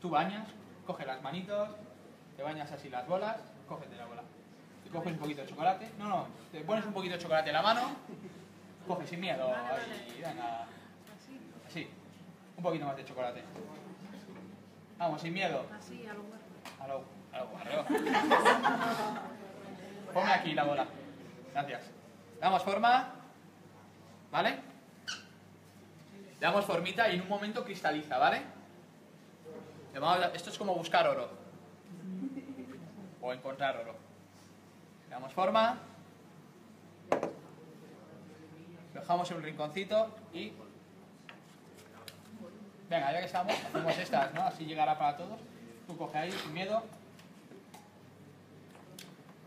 tú bañas, coges las manitos, te bañas así las bolas, cógete la bola. Te coges un poquito de chocolate, no, no, te pones un poquito de chocolate en la mano, coges sin miedo, ahí, venga, así, un poquito más de chocolate. Vamos, sin miedo. Así, a lo mejor. A lo. Ponme aquí la bola. Gracias. Damos forma. ¿Vale? Le damos formita y en un momento cristaliza, ¿vale? Esto es como buscar oro. O encontrar oro. Le damos forma. dejamos en un rinconcito y... Venga, ya que estamos, hacemos estas, ¿no? Así llegará para todos. Tú coge ahí, sin miedo.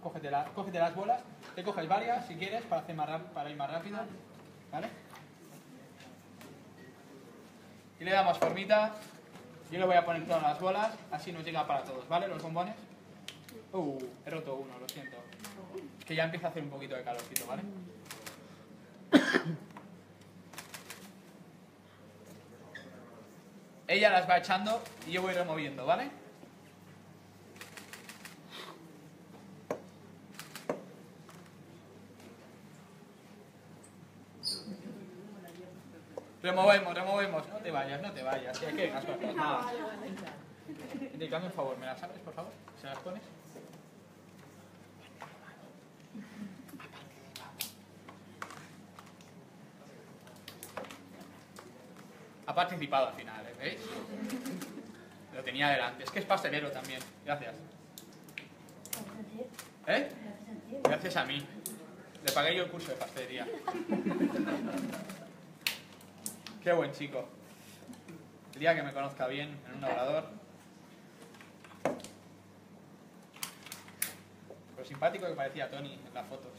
Cógete, la- cógete las bolas. Te coges varias, si quieres, para, hacer más para ir más rápido. ¿Vale? Y le damos formita. Yo le voy a poner todas las bolas, así nos llega para todos, ¿vale? Los bombones. Uh, he roto uno, lo siento. Es que ya empieza a hacer un poquito de calorcito, ¿vale? Ella las va echando y yo voy removiendo, ¿vale? Removemos, removemos. No te vayas, no te vayas. Si hay que las *laughs* cosas. Nada. Indícame un favor, ¿me las abres, por favor? ¿Se las pones? Ha participado al final, ¿eh? ¿veis? Lo tenía delante. Es que es pastelero también. Gracias. ¿Eh? Gracias a mí. Le pagué yo el curso de pastelería. *laughs* Qué buen chico. El día que me conozca bien en un obrador. Lo simpático que parecía Tony en las fotos.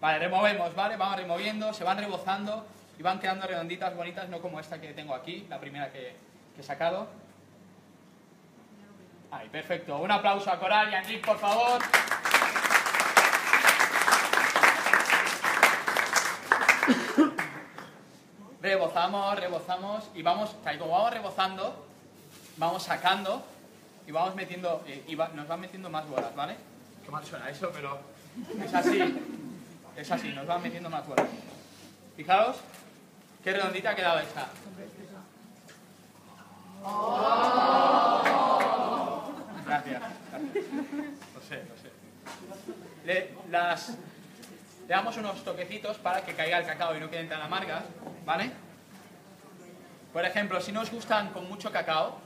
Vale, removemos, ¿vale? Vamos removiendo, se van rebozando y van quedando redonditas, bonitas, no como esta que tengo aquí, la primera que, que he sacado. Ahí, perfecto. Un aplauso a Coral y a Nick, por favor. *coughs* Rebozamos, rebozamos y vamos, y como vamos rebozando, vamos sacando y vamos metiendo, eh, y va- nos van metiendo más bolas, ¿vale? Qué mal suena eso, pero es así, es así, nos van metiendo más bolas. Fijaos, qué redondita ha quedado esta. Gracias, gracias. Lo sé, lo sé. Le, las, le damos unos toquecitos para que caiga el cacao y no queden tan amargas, ¿vale? Por ejemplo, si nos gustan con mucho cacao,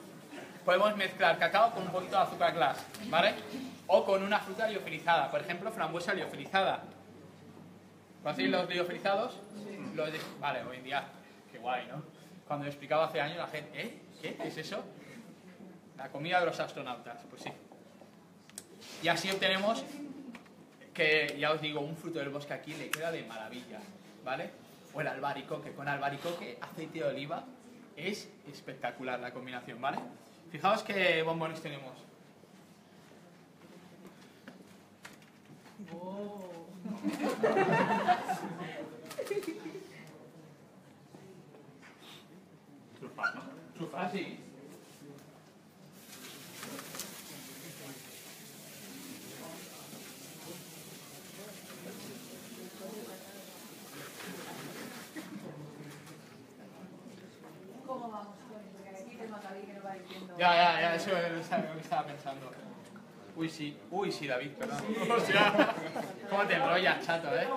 podemos mezclar cacao con un poquito de azúcar glass, ¿vale? O con una fruta liofilizada, por ejemplo, frambuesa liofilizada. ¿Conocéis los liofilizados? Los de- Vale, hoy en día, qué guay, ¿no? Cuando lo explicaba hace años la gente, ¿eh? ¿Qué? ¿Qué es eso? La comida de los astronautas, pues sí. Y así obtenemos que, ya os digo, un fruto del bosque aquí le queda de maravilla, ¿vale? O el albaricoque, con albaricoque, aceite de oliva, es espectacular la combinación, ¿vale? Fijaos qué bombones tenemos. Trufas, *laughs* ¿no? Ah, sí. ¿Cómo vamos, Tony? Porque aquí tengo a David que nos va diciendo... Ya, ya, ya, eso es lo que estaba pensando. Uy, sí, uy, sí, David, perdón. *laughs* Hostia. ¿Cómo te enrollas, chato, eh?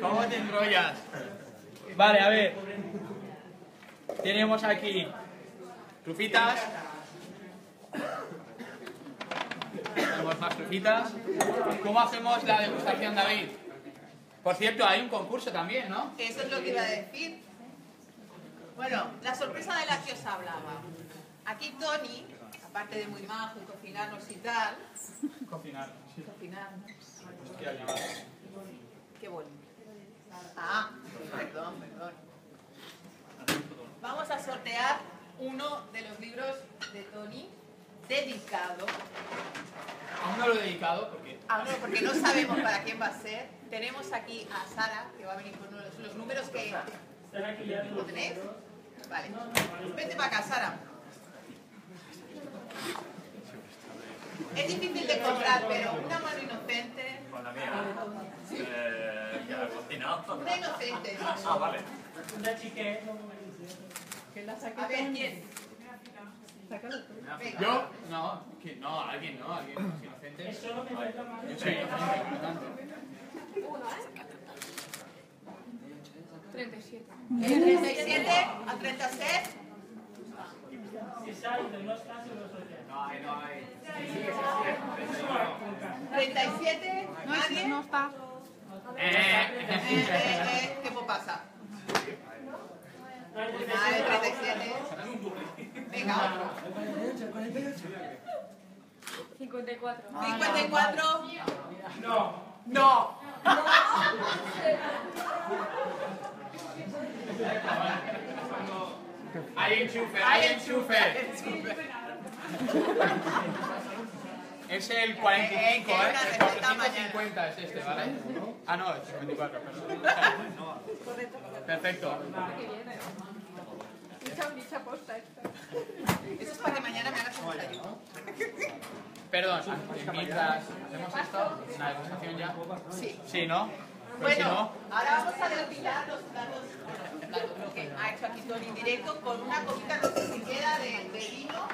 ¿Cómo te enrollas? Vale, a ver. Tenemos aquí trufitas. Tenemos más trufitas. ¿Cómo hacemos la degustación, David? Por cierto, hay un concurso también, ¿no? Eso es lo que iba a decir. Bueno, la sorpresa de la que os hablaba. Aquí Tony, aparte de muy majo y cocinarnos y tal, Cocinar. sí. cocinar, Hostia, ya. qué bonito. Ah, perdón, perdón. Vamos a sortear uno de los libros de Tony dedicado Aún no lo he dedicado porque... Ah, no, porque no sabemos para quién va a ser. Tenemos aquí a Sara, que va a venir con los, los números que... ¿Lo tenéis? Vale. Vete para acá, Sara. Es difícil de encontrar, pero una mano inocente... Con la mía. Eh, que ha cocinado. Una inocente, ¿no? Ah, vale. A ver, ¿quién? ¿Yo? No, que no, alguien no, alguien no es inocente. Yo soy inocente, por lo tanto. 37. El 37 al 36. No hay, no hay. 37. ¿Nadie? No está. Eh, Eh, eh, eh, ¿Qué pasa? Ah, el 37. Venga, otro. 54. 54. No. No. Hay enchufe, hay enchufe. *laughs* Es el 45, Eh, ¿eh? que una El receta mañana. 45-50 es este, ¿vale? Ah, no, el 54, perdón. Perfecto. Dicha, posta esta. Eso es para que mañana me hagas un desayuno. Perdón, mientras hacemos esto, la degustación ya. Sí. Sí, ¿no? Pues si Bueno, no, ahora vamos a depilar los platos, platos, lo que ha hecho aquí Tony directo con una copita, no sé si queda de, de vino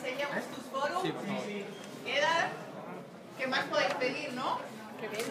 sellamos ¿Eh? tus foros. Sí, sí. Queda. ¿Qué más podéis pedir, no? Que bien.